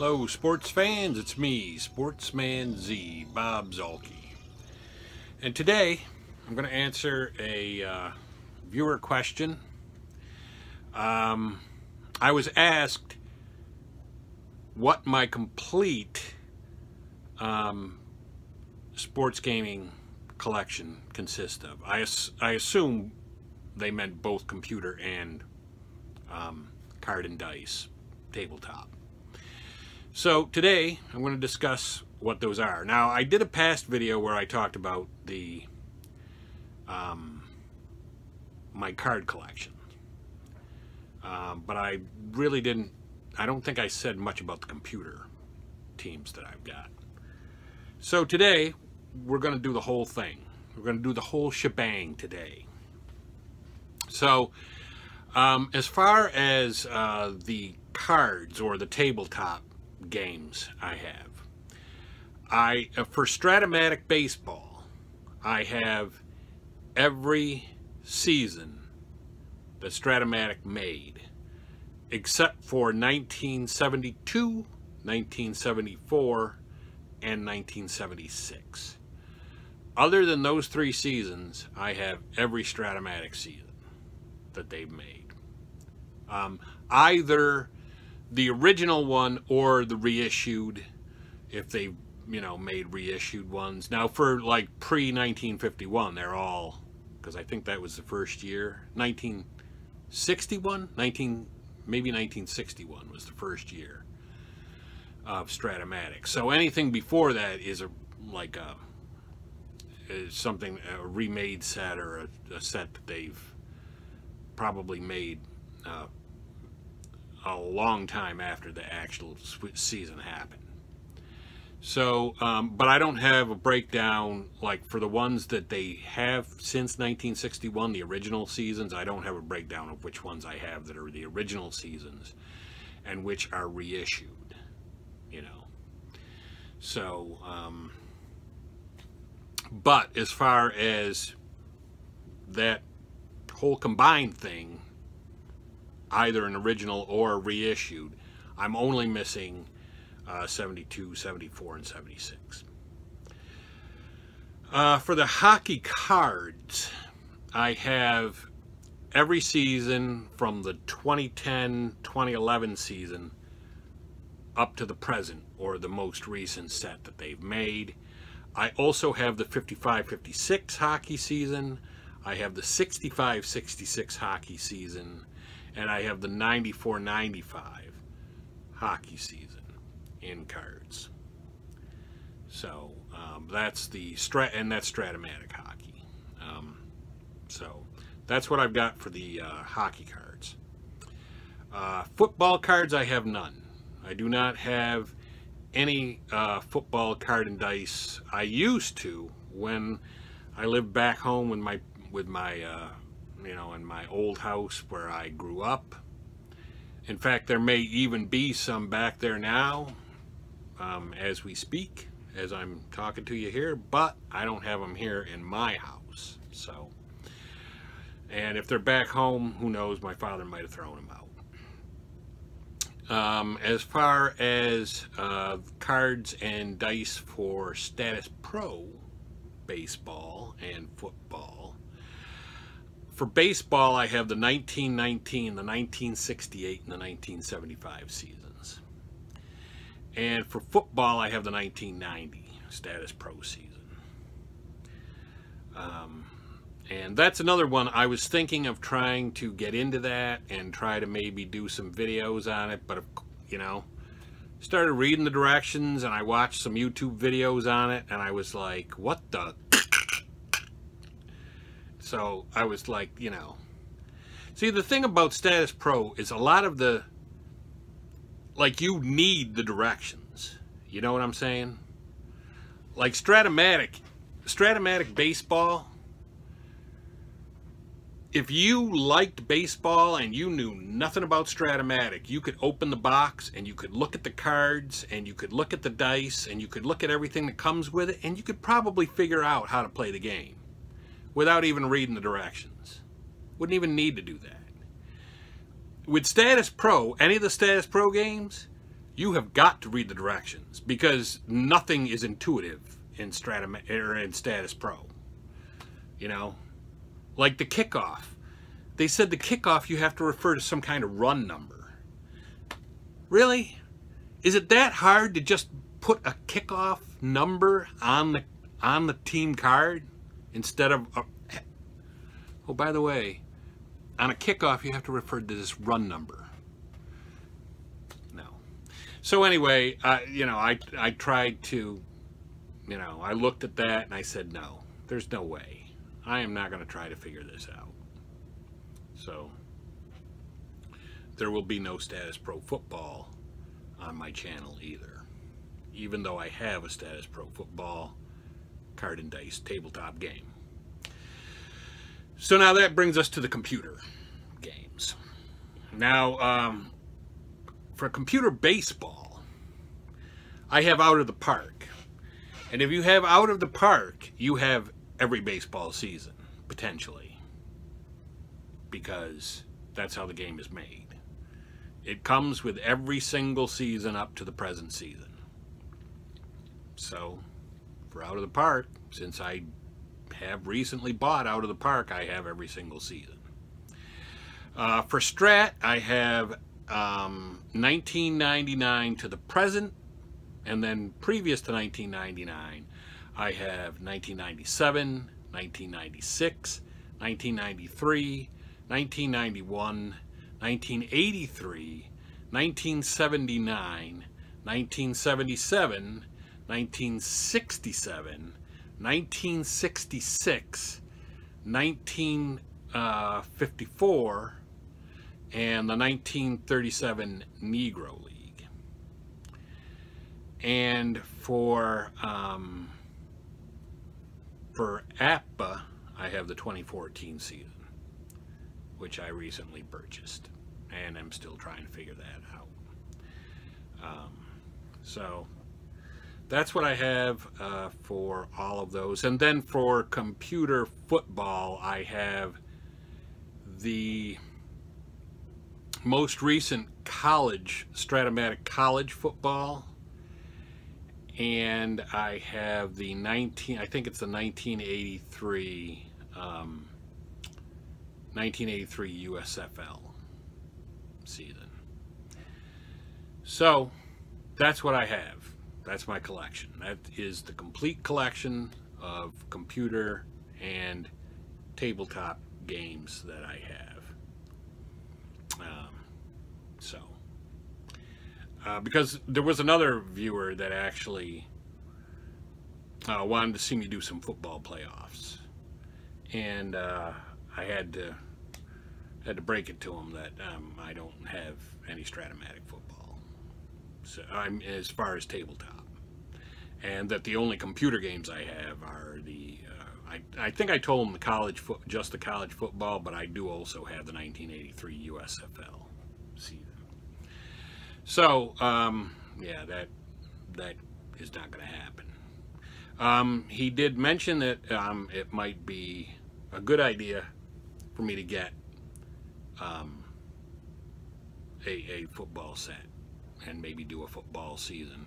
Hello, sports fans. It's me, Sportsman Z, Bob Zuhlke. And today, I'm going to answer a uh, viewer question. Um, I was asked what my complete um, sports gaming collection consists of. I, I assume they meant both computer and um, card and dice, tabletop. So today I'm going to discuss what those are. Now I did a past video where I talked about the um, my card collection, um, but I really didn't. I don't think I said much about the computer teams that I've got. So today we're going to do the whole thing. We're going to do the whole shebang today. So um, as far as uh, the cards or the tabletop games I have, I uh, for Strat-O-Matic baseball, I have every season that Strat-O-Matic made, except for 1972, 1974, and 1976. Other than those three seasons, I have every Strat-O-Matic season that they've made. Um, either the original one or the reissued, if they, you know, made reissued ones. Now, for like pre-1951, they're all, because I think that was the first year, 1961, 19, maybe 1961 was the first year of Strat-O-Matic. So anything before that is a like a is something a remade set or a, a set that they've probably made uh, a long time after the actual season happened. So, um, but I don't have a breakdown, like for the ones that they have since 1961, the original seasons, I don't have a breakdown of which ones I have that are the original seasons and which are reissued, you know. So, um, but as far as that whole combined thing, either an original or reissued, I'm only missing uh, 72, 74, and 76. Uh, for the hockey cards, I have every season from the 2010-2011 season up to the present, or the most recent set that they've made. I also have the 55-56 hockey season. I have the 65-66 hockey season and I have the 94-95 hockey season in cards. So um, that's the strat, and that's Strat-O-Matic hockey. Um, so that's what I've got for the uh, hockey cards. Uh, football cards, I have none. I do not have any uh, football card and dice. I used to when I lived back home with my with my uh, you know, in my old house where I grew up. In fact, there may even be some back there now um, as we speak, as I'm talking to you here, but I don't have them here in my house. So, and if they're back home, who knows, my father might have thrown them out. Um, as far as uh, cards and dice for Statis Pro baseball and football, for baseball, I have the 1919, the 1968, and the 1975 seasons. And for football, I have the 1990 Statis Pro season. Um, and that's another one I was thinking of trying to get into that and try to maybe do some videos on it, but you know, started reading the directions and I watched some YouTube videos on it and I was like, what the so I was like, you know. See, the thing about Statis Pro is a lot of the, like, you need the directions. You know what I'm saying? Like Strat-O-Matic, Strat-O-Matic baseball, if you liked baseball and you knew nothing about Strat-O-Matic, you could open the box and you could look at the cards and you could look at the dice and you could look at everything that comes with it and you could probably figure out how to play the game without even reading the directions. Wouldn't even need to do that. With Statis Pro, any of the Statis Pro games, you have got to read the directions because nothing is intuitive in Stratum or in Statis Pro. You know, like the kickoff. They said the kickoff you have to refer to some kind of run number. Really? Is it that hard to just put a kickoff number on the on the team card instead of a, oh by the way on a kickoff you have to refer to this run number No. so anyway, uh, you know, I, I tried to, you know, I looked at that and I said, no, there's no way. I am not going to try to figure this out. So there will be no Statis Pro football on my channel either. Even though I have a Statis Pro football card and dice tabletop game. So now that brings us to the computer games. Now, um, for computer baseball, I have Out of the Park. And if you have Out of the Park, you have every baseball season, potentially. Because that's how the game is made. It comes with every single season up to the present season. So, for Out of the Park, since I have recently bought Out of the Park, I have every single season. Uh, for Strat, I have um, 1999 to the present, and then previous to 1999, I have 1997, 1996, 1993, 1991, 1983, 1979, 1977, 1967, 1966, 1954, and the 1937 Negro League. And for um, for APBA, I have the 2014 season, which I recently purchased, and I'm still trying to figure that out. Um, so that's what I have uh, for all of those. And then for computer football, I have the most recent college, Strat-O-Matic college football. And I have the 19, I think it's the 1983, um, 1983 USFL season. So that's what I have. That's my collection. That is the complete collection of computer and tabletop games that I have. Um, so, uh, because there was another viewer that actually uh, wanted to see me do some football playoffs, and uh, I had to had to break it to him that um, I don't have any Strat-O-Matic football. So I'm as far as tabletop, and that the only computer games I have are the I, I think I told him the college foot, just the college football, but I do also have the 1983 USFL season. So, um, yeah, that that is not going to happen. Um, he did mention that um, it might be a good idea for me to get um, a, a football set and maybe do a football season.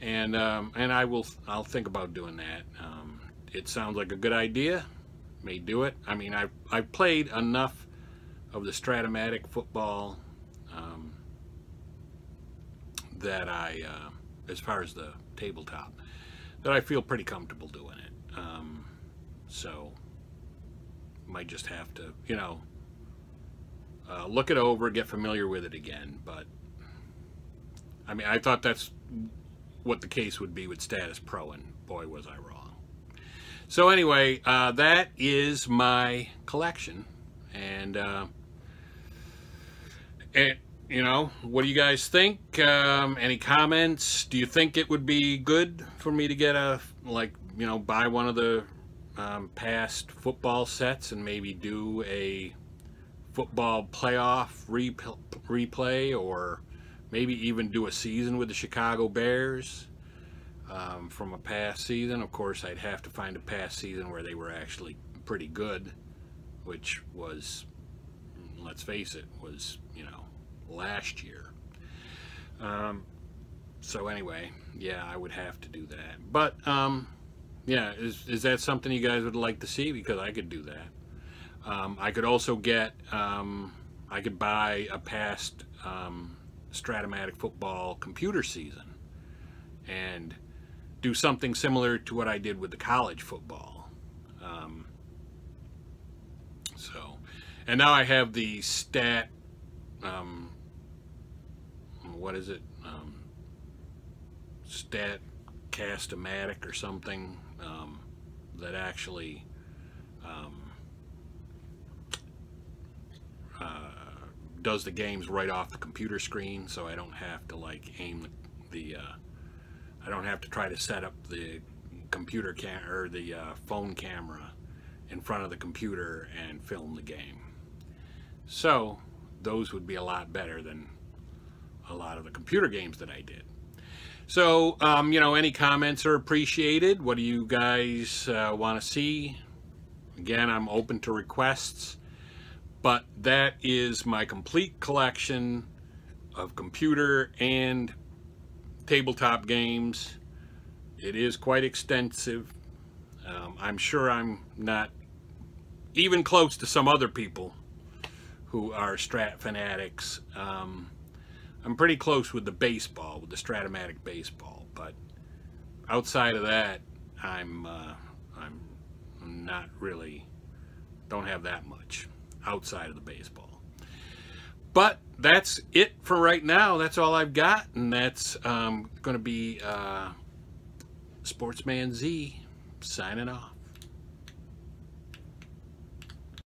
And um, and I will I'll think about doing that. Um, it sounds like a good idea. May do it. I mean, I've, I've played enough of the Strat-O-Matic football um, that I, uh, as far as the tabletop, that I feel pretty comfortable doing it. Um, so, might just have to, you know, uh, look it over, get familiar with it again. But, I mean, I thought that's what the case would be with Statis Pro, and boy, was I wrong. So anyway, uh, that is my collection. And, uh, and, you know, what do you guys think? Um, any comments? Do you think it would be good for me to get a, like, you know, buy one of the um, past football sets and maybe do a football playoff replay or maybe even do a season with the Chicago Bears? um, from a past season. Of course, I'd have to find a past season where they were actually pretty good, which was, let's face it, was, you know, last year. Um, so anyway, yeah, I would have to do that. But um, yeah, is is that something you guys would like to see? Because I could do that. Um, I could also get, um, I could buy a past um, Strat-O-Matic football computer season and do something similar to what I did with the college football. Um, so, and now I have the stat, um, what is it? Um, stat Cast-O-Matic or something um, that actually um, uh, does the games right off the computer screen, so I don't have to like aim the, uh, I don't have to try to set up the computer cam or the uh, phone camera in front of the computer and film the game. So those would be a lot better than a lot of the computer games that I did. So, um, you know, any comments are appreciated. What do you guys uh, want to see? Again, I'm open to requests, but that is my complete collection of computer and tabletop games. It is quite extensive. Um, I'm sure I'm not even close to some other people who are Strat fanatics. Um, I'm pretty close with the baseball, with the Strat-O-Matic baseball, but outside of that, I'm uh, I'm not really don't have that much outside of the baseball. But that's it for right now. That's all I've got, and that's um, going to be uh, Sportsman Z signing off.